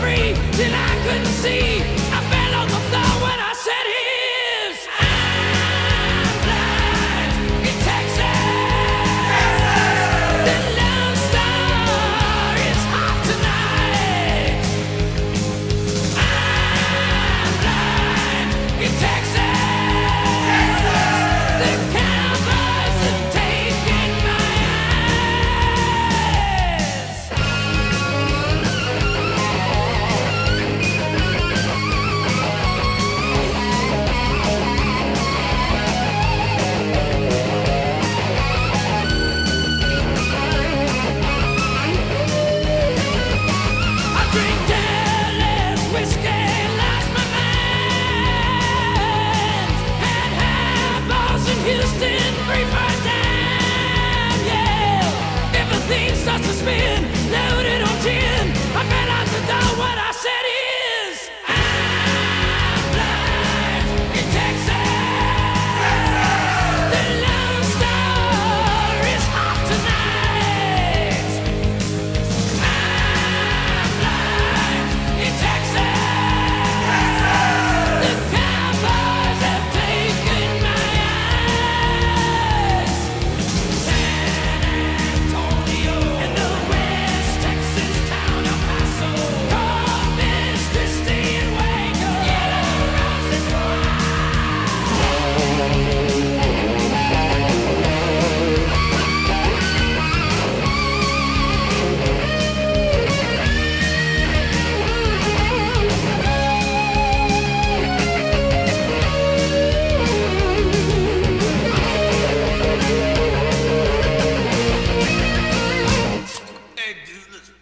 free till I couldn't see.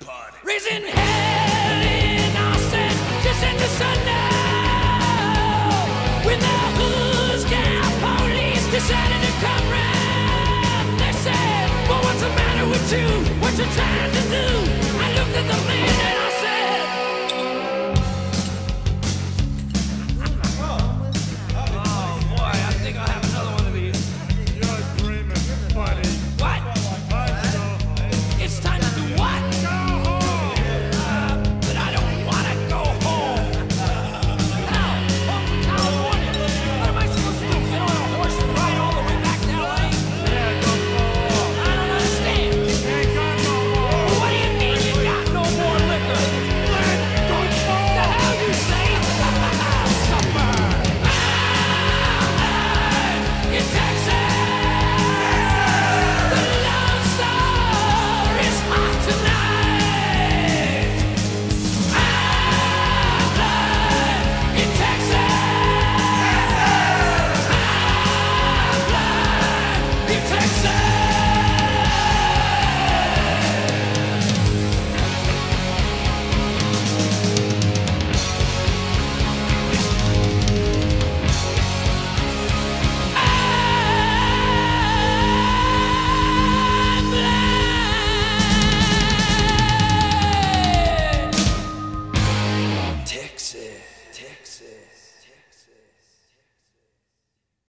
party. Raising hell in Austin, just in the sun now. When the who's down, police decided to come round. They said, well, what's the matter with you? What's your time?"